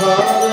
Hare